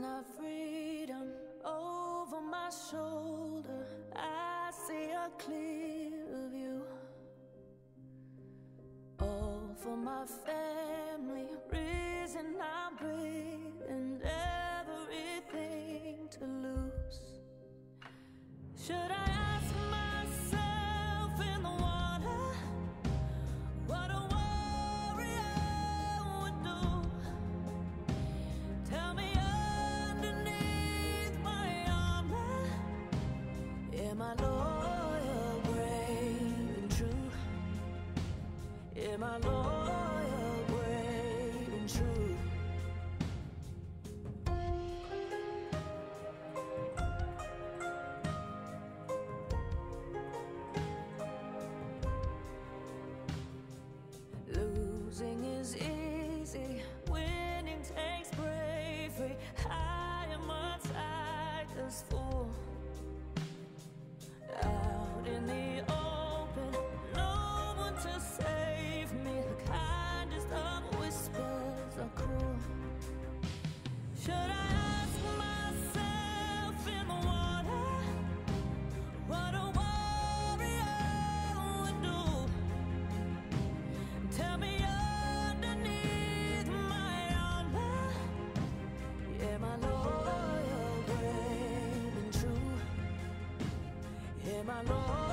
Not freedom over my shoulder. I see a clear view. All for my family, reason I'm breathing, everything to lose. Should I? I loyal, brave, and true? Am I loyal, brave and true? I know.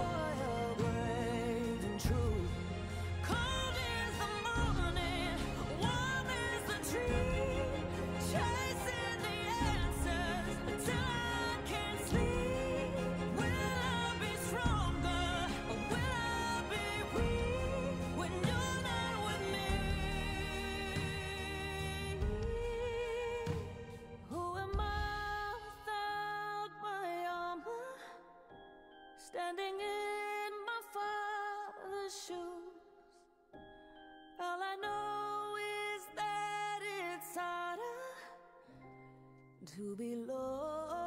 shoes. All I know is that it's harder To be loved